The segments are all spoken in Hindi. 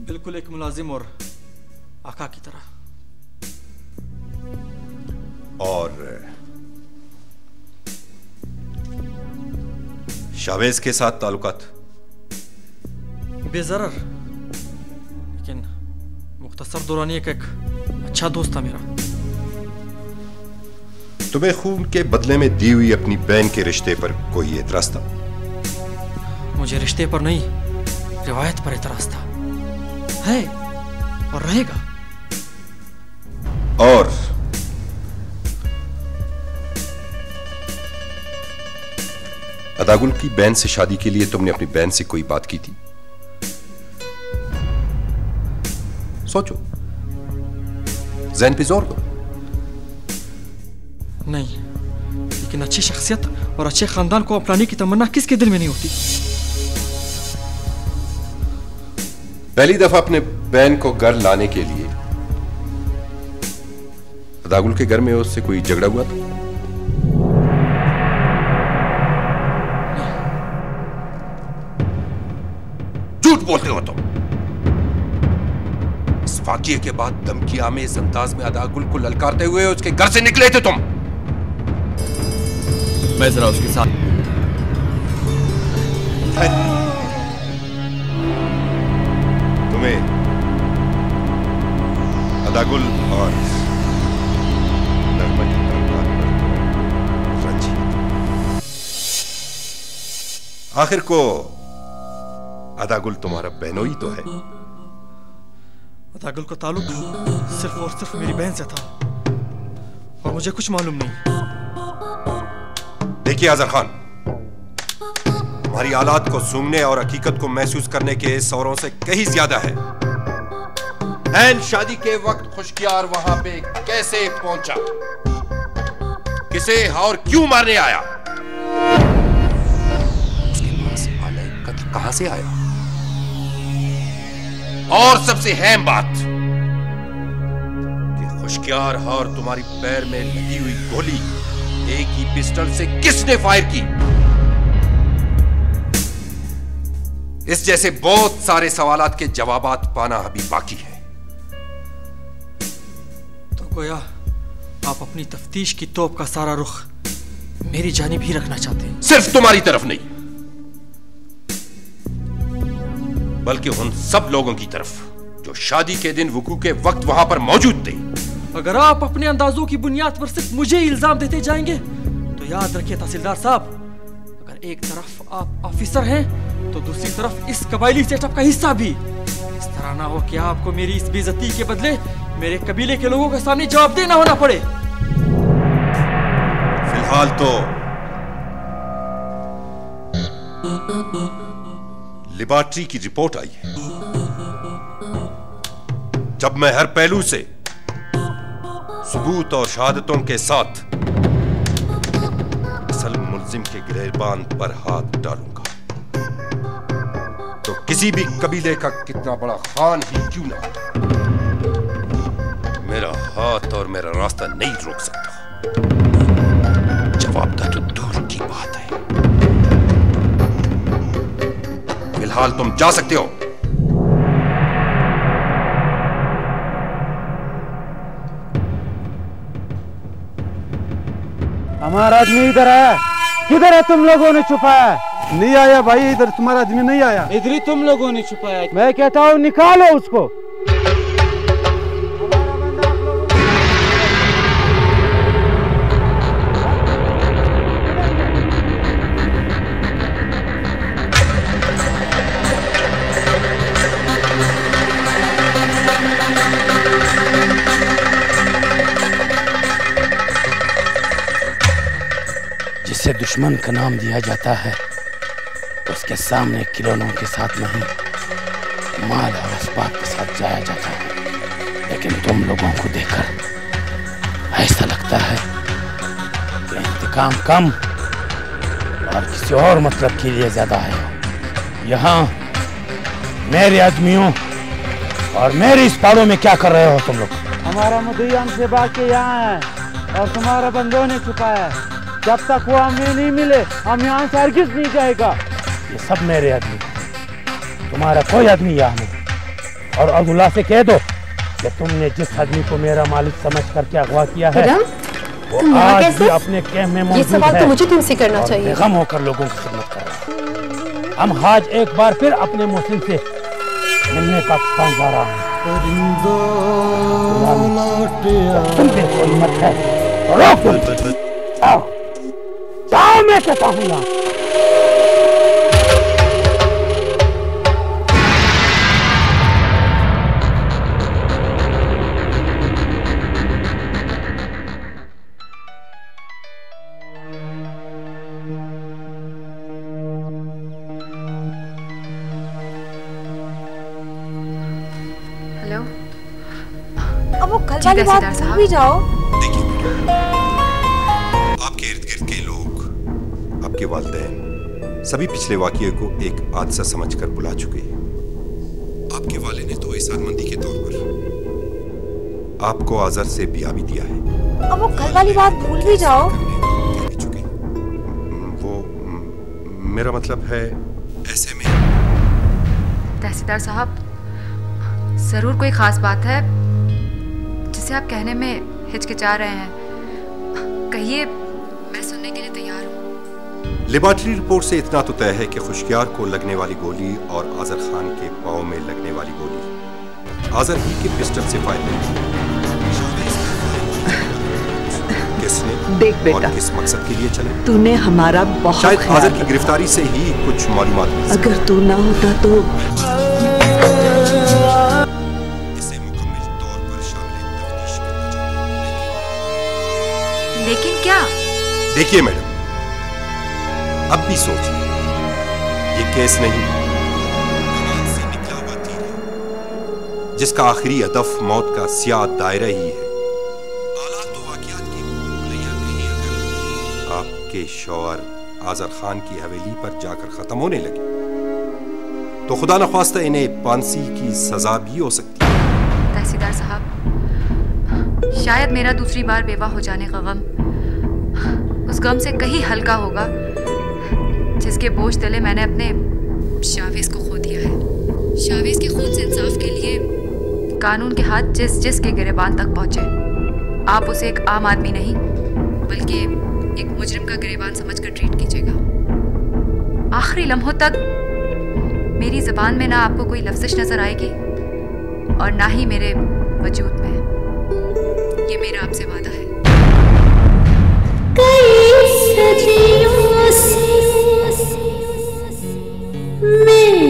बिल्कुल एक मुलाजिम और आका की तरह। और शावेज के साथ ताल्लुकात? बेजरर। लेकिन मुख्तसर दौरानी एक, एक अच्छा दोस्त था मेरा। तुम्हें खून के बदले में दी हुई अपनी बहन के रिश्ते पर कोई एतराज़ था? मुझे रिश्ते पर नहीं रिवायत पर एतराज़ था। है और रहेगा। और अदागुल की बहन से शादी के लिए तुमने अपनी बहन से कोई बात की थी? सोचो। जैन पे ज़ोर दो। नहीं लेकिन अच्छी शख्सियत और अच्छे खानदान को अपनाने की तमन्ना किसके दिल में नहीं होती? पहली दफ़ा अपने बहन को घर लाने के लिए। अदागुल के घर में उससे कोई झगड़ा हुआ था? झूठ बोलते हो तुम। इस वाकिये के बाद धमकिया में इस अंदाज में अदागुल को ललकारते हुए उसके घर से निकले थे तुम। मैं जरा उसके साथ तुम्हें अदागुल और आखिर को अदागुल तुम्हारा बहनोई तो है। अदागुल का ताल्लुक सिर्फ़ और सिर्फ़ मेरी बहन से था। और मुझे कुछ मालूम नहीं। देखिए अजहर खान हमारी हालात को सूंघने और हकीकत को महसूस करने के सौरों से कहीं ज़्यादा है। ऐन शादी के वक्त खुशकियार वहाँ पे कैसे पहुँचा? किसे और क्यों मारने आया? उसके पास आलय कत्ल कहाँ से आया? और सबसे अहम बात, कि खुशकियार और तुम्हारी पैर में लगी हुई गोली, एक ही पिस्टल से किसने फायर की? इस जैसे बहुत सारे सवाल के जवाब पाना अभी बाकी है। तो गोया आप अपनी तफ्तीश की तोप का सारा रुख मेरी जानिब ही रखना चाहते हैं। सिर्फ़ तुम्हारी तरफ़ नहीं बल्कि उन सब लोगों की तरफ़ जो शादी के दिन वकू के वक्त वहाँ पर मौजूद थे। अगर आप अपने अंदाजों की बुनियाद पर सिर्फ़ मुझे इल्ज़ाम देते जाएँगे तो याद रखिए तहसीलदार साहब अगर एक तरफ़ आप ऑफिसर हैं तो दूसरी तरफ़ इस कबायली सेटअप का हिस्सा भी। इस तरह ना हो कि आपको मेरी इस बेजती के बदले मेरे कबीले के लोगों के सामने जवाब देना होना पड़े। फ़िलहाल तो लिबार्ट्री की रिपोर्ट आई है। जब मैं हर पहलू से सबूत और शहादतों के साथ असल मुलजिम के गिरबान पर हाथ डालूँगा तो किसी भी कबीले का कितना बड़ा खान ही क्यों ना मेरा हाथ और मेरा रास्ता नहीं रोक सकता। जवाब तो दूर की बात है। फ़िलहाल तुम जा सकते हो। हमारा आदमी इधर आया किधर है तुम लोगों ने छुपाया नहीं आया भाई इधर तुम्हारा आदमी नहीं आया। इधर ही तुम लोगों ने छुपाया। मैं कहता हूँ निकालो उसको। जिसे दुश्मन का नाम दिया जाता है उसके सामने खिलौनों के साथ नहीं, माल और असबाब के साथ जाया जाता है। लेकिन तुम लोगों को देखकर ऐसा लगता है कि इंतकाम कम और किसी और मतलब के लिए ज़्यादा है। यहाँ मेरे आदमियों और मेरे इस पाड़ों में क्या कर रहे हो तुम लोग? हमारा मुद्दी हमसे बाकी यहाँ है और तुम्हारा बंदों ने छुपाया है। जब तक वो हमें नहीं मिले, हम यहाँ से हरगिज नहीं जाएगा। ये सब मेरे आदमी। तुम्हारा कोई आदमी यहाँ नहीं। और अब्दुल्ला से कह दो कि तुमने जिस आदमी को मेरा मालिक समझ करके अगवा किया है वो तुम आज कैसे? भी अपने कैम्प में ये मौजूद सवाल है तो मुझे तुमसे करना चाहिए। बेगम होकर लोगों की खिदमत कर रहा हम आज एक बार फिर अपने मुस्लिम से मिलने पाकिस्तान जा रहा हूँ। तुम पे कोई मत है। रोक जाओ जाओ मैं कहता हूँ यहाँ। वाली बात भूल भी जाओ। देखिए आपके इर्द गिर्द के लोग आपके वालदेन सभी पिछले वाकये को एक हादसा समझकर बुला चुके हैं। आपके वाले ने तो एहसानमंदी के तौर पर आपको आजर से बिया भी दिया है। अब वो कल वाली बात भूल भी जाओ। भी चुके वो मेरा मतलब है ऐसे में तहसीलदार साहब ज़रूर कोई खास बात है। जिसे आप कहने में हिचकिचा रहे हैं कहिए मैं सुनने के लिए तैयार हूँ। लेबॉर्टरी रिपोर्ट से इतना तो तय है कि खुशकियार को लगने वाली गोली और आजर खान के पाँव में लगने वाली गोली। आजर ही के पिस्टल से फायर हुई। किसने देख बेटा। और किस मकसद के लिए चले? तूने हमारा बहुत शायद आजर की गिरफ्तारी से ही कुछ मालूम अगर तू ना होता तो क्या? देखिए मैडम अब भी सोचिए ये केस नहीं। से निकला हुआ तीर है जिसका आखिरी अदफ मौत का सियाह दायरा ही है। तो आपके शौहर आजर खान की हवेली पर जाकर खत्म होने लगे। तो खुदा न इन्हें फांसी की सजा भी हो सकती है। तहसीलदार साहब शायद मेरा दूसरी बार बेवा हो जाने का गम उस गम से कहीं हल्का होगा, जिसके बोझ तले मैंने अपने शावेज को खो दिया है। शावेज के खून से इंसाफ के लिए कानून के हाथ जिस जिस के गिरेबान तक पहुँचे। आप उसे एक आम आदमी नहीं, बल्कि एक मुजरिम का गिरेबान समझकर ट्रीट कीजिएगा। आखिरी लम्हों तक मेरी जबान में ना आपको कोई लफ्जिश नज़र आएगी, और ना ही मेरे वजूद में। ये मेरा आपसे वादा है।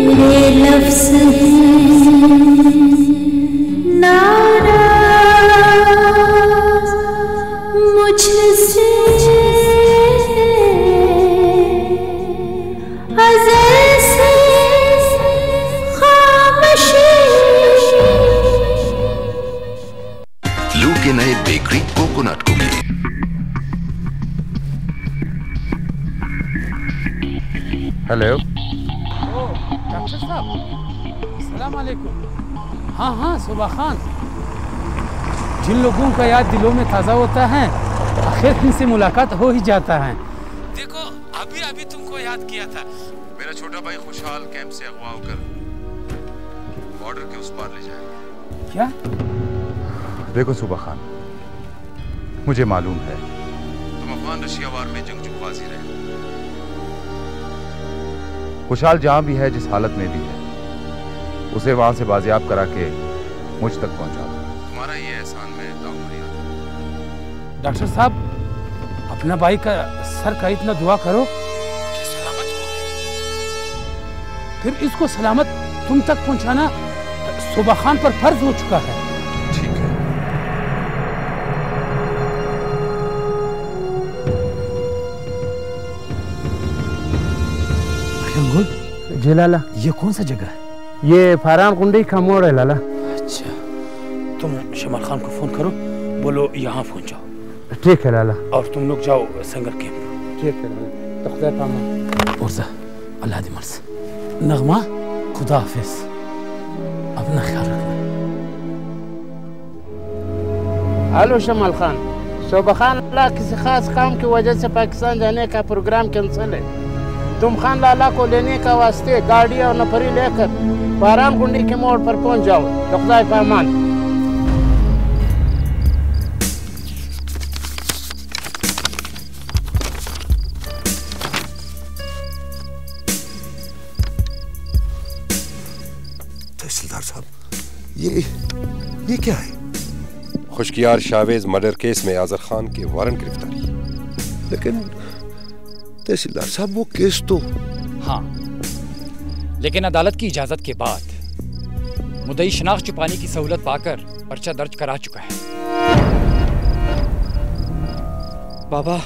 मेरे लफ्ज हैं। हेलो डॉक्टर साहब सलाम अलैकुम हाँ हाँ सुबह खान। जिन लोगों का याद दिलों में ताज़ा होता है आखिर इनसे मुलाकात हो ही जाता है। देखो अभी अभी तुमको याद किया था। मेरा छोटा भाई खुशहाल कैंप से अगवा होकर बॉर्डर के उस पार ले जाएगा। क्या? देखो सुबह खान मुझे मालूम है। तुम अफगान रशिया वार में जंगजू गाजी रहे खुशहाल जहाँ भी है जिस हालत में भी है उसे वहाँ से बाजियाब करा के मुझ तक पहुँचा तुम्हारा ये एहसान मैं। डॉक्टर साहब अपना भाई का सर का इतना दुआ करो कि सलामत हो फिर इसको सलामत तुम तक पहुंचाना सुबह खान पर फ़र्ज़ हो चुका है। शंगुल जी लाला ये कौन सा जगह है ये फारान कुंडी का मोड़ है लाला अच्छा तुम शमाल खान को फोन करो बोलो यहाँ पहुंचाओ ठीक है लाला और तुम लोग जाओ संगर कैंप ठीक है लाला तो खुदा पामा मुर्जा अल्लाह दी मर्ज नगमा खुदा हाफिज अपना ख्याल रखना हेलो शमाल खान शोभा खान अल्लाह किसी खास काम की वजह से पाकिस्तान जाने का प्रोग्राम कैंसिल है तुम खान लाला को लेने का वास्ते गाड़ी और नफरी लेकर बाराम कुंडी के मोड़ पर पहुँच जाओ तो खुदा फरमान तहसीलदार साहब ये ये क्या है? खुशकियार शावेज मर्डर केस में आजर खान के वारंट गिरफ्तारी। लेकिन तहसीलदार साहब वो केस तो हाँ। लेकिन अदालत की इजाज़त के बाद मुदई शनाख्त छुपाने की सहूलत पाकर पर्चा दर्ज करा चुका है। बाबा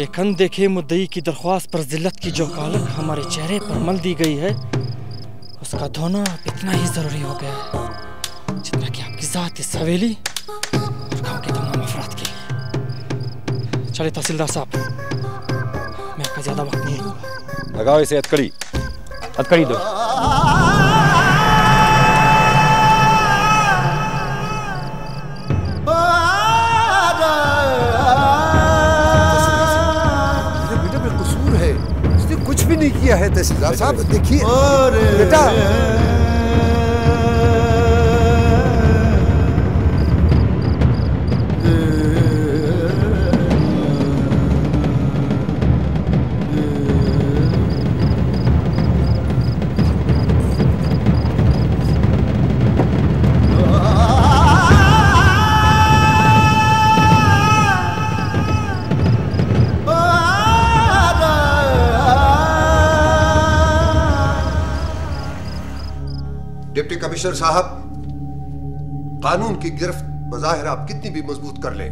एक अनदेखे मुद्दई की दरख्वास्त पर जिल्लत की जो कालक हमारे चेहरे पर मल दी गई है उसका धोना इतना ही ज़रूरी हो गया है जितना कि आपकी जात इस हवेली और गाँव के तमाम अफराद के लिए। चले तहसीलदार साहब मैं आपका ज़्यादा वक्त नहीं लूँगा लगाओ इसे अतकड़ी अतकड़ी दो है भी नहीं किया है तहसीलदार साहब देखिए बेटा कमिश्नर साहब, कानून की गिरफ्त बजाहिर आप कितनी भी मज़बूत कर लें,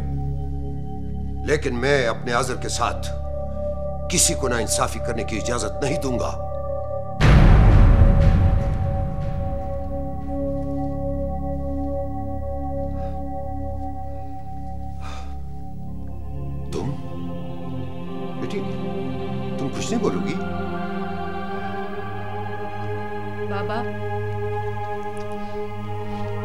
लेकिन मैं अपने आजर के साथ किसी को ना इंसाफी करने की इजाज़त नहीं दूँगा। तुम? बेटी, तुम कुछ नहीं बोलोगी? बाबा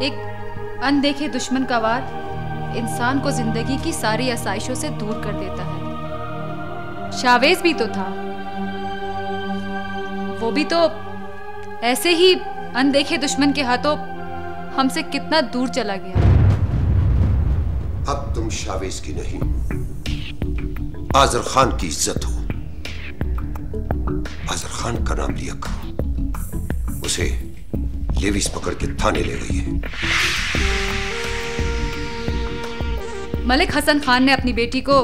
एक अनदेखे दुश्मन का वार इंसान को ज़िंदगी की सारी आसाइशों से दूर कर देता है। शावेज भी तो था। वो भी तो ऐसे ही अनदेखे दुश्मन के हाथों हमसे कितना दूर चला गया। अब तुम शावेज की नहीं, आजर खान की इज़्ज़त हो। आजर खान का नाम लिया करो। उसे लेविस पकड़ के थाने ले गई है। मलिक हसन खान ने अपनी बेटी को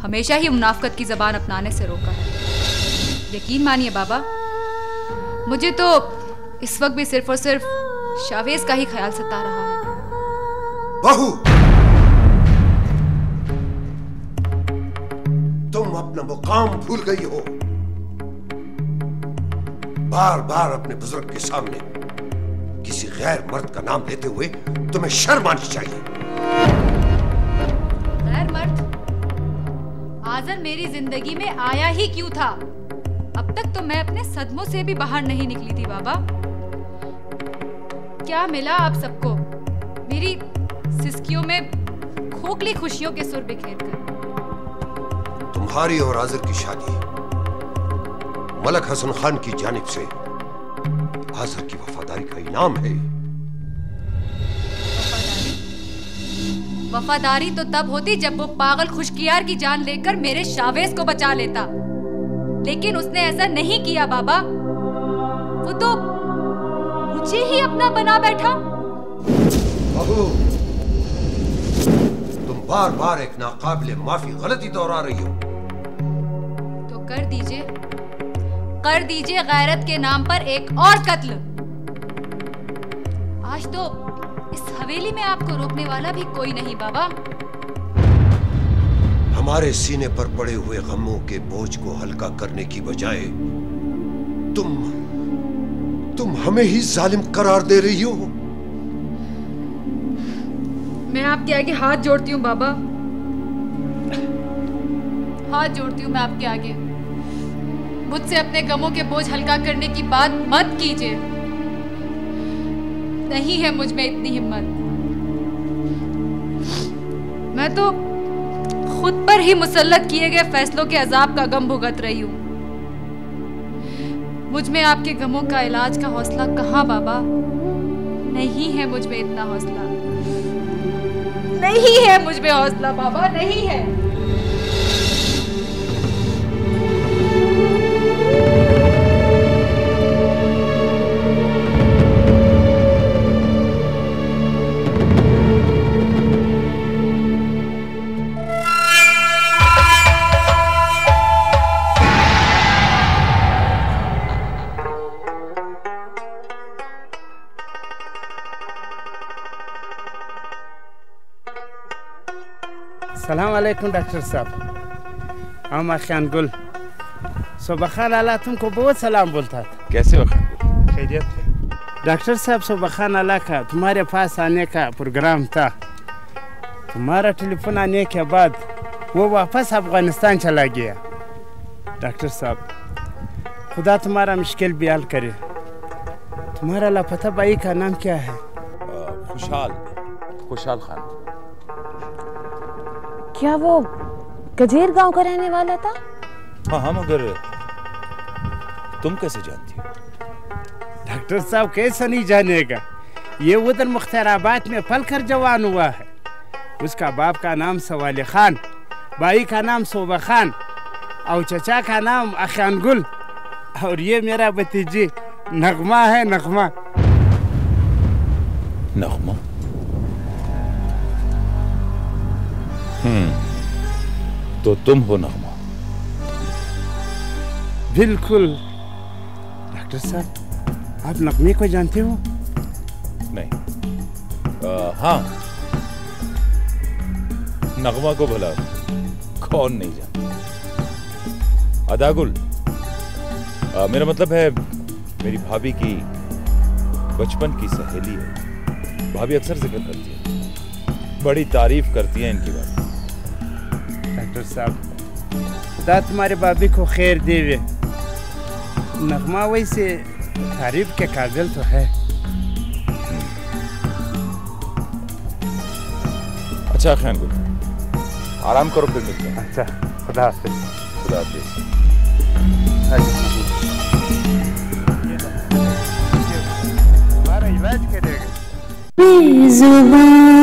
हमेशा ही मुनाफकत की जबान अपनाने से रोका है। यकीन मानिए बाबा मुझे तो इस वक्त भी सिर्फ़ और सिर्फ़ शावेज का ही ख्याल सता रहा है। बहू! तुम अपना मुकाम भूल गई हो। बार बार अपने बुज़ुर्ग के सामने किसी गैर मर्द का नाम लेते हुए तुम्हें शर्म आनी चाहिए। गैर मर्द? आजर मेरी ज़िंदगी में आया ही क्यों था? अब तक तो मैं अपने सदमों से भी बाहर नहीं निकली थी बाबा। क्या मिला आप सबको? मेरी सिस्कियों में खोखली खुशियों के सुर बिखेर कर। तुम्हारी और आजर की शादी मलक हसन खान की जानिब से आजर की वफादारी का इनाम है। वफादारी तो तब होती जब वो पागल खुशकियार की जान लेकर मेरे शावेज को बचा लेता। लेकिन उसने ऐसा नहीं किया बाबा। वो तो मुझे ही अपना बना बैठा। बहू तुम बार बार एक नाकाबिले माफ़ी गलती दोहरा रही हो। तो कर दीजिए। कर दीजिए गैरत के नाम पर एक और कत्ल। आज तो इस हवेली में आपको रोकने वाला भी कोई नहीं बाबा। हमारे सीने पर पड़े हुए गमों के बोझ को हल्का करने की बजाय तुम तुम हमें ही जालिम करार दे रही हो। मैं आपके आगे हाथ जोड़ती हूँ बाबा। हाथ जोड़ती हूँ मैं आपके आगे। मुझसे अपने गमों के बोझ हल्का करने की बात मत कीजिए। नहीं है मुझमें इतनी हिम्मत। मैं तो खुद पर ही मुसलत किए गए फैसलों के अजाब का गम भुगत रही हूँ। मुझमें आपके गमों का इलाज का हौसला कहाँ बाबा? नहीं है मुझमें इतना हौसला। नहीं है मुझमें हौसला बाबा, नहीं है। सलाम वालेकुम डॉक्टर साहब हम खान गुल सुबह खान आला तुमको बहुत सलाम बोलता था कैसे हो खान खैरियत है डॉक्टर साहब सुबह खान आला का तुम्हारे पास आने का प्रोग्राम था तुम्हारा टेलीफोन आने के बाद वो वापस अफगानिस्तान चला गया डॉक्टर साहब खुदा तुम्हारा मुश्किल बयाल करे तुम्हारा लापता भाई का नाम क्या है खुशहाल खुशहाल खान क्या वो गजेर गाँव का रहने वाला था? हाँ हाँ मगर तुम कैसे जानती हो? डॉक्टर साहब कैसा नहीं जानेगा? ये उधर मुख्ताराबाद में पल कर जवान हुआ है। उसका बाप का नाम सवाल खान भाई का नाम सोबा खान और चचा का नाम अखान गुल। और ये मेरा भतीजी नगमा है नगमा। नगमा? तो तुम हो नगमा बिल्कुल। डॉक्टर साहब आप नगमे को जानते हो? नहीं। आ, हाँ। नगमा को भला कौन नहीं जानता। अदागुल आ, मेरा मतलब है मेरी भाभी की बचपन की सहेली है। भाभी अक्सर ज़िक्र करती है। बड़ी तारीफ़ करती है इनकी बात। डॉक्टर साहब खुदा तुम्हारे भाभी को खैर देवे नगमा वैसे तारीफ के काबिल तो है अच्छा खैन गुल आराम करो फिर मिलते हैं अच्छा खुदा हाफिज खुदा हाफिज हमारा इलाज करेगा बेजुबान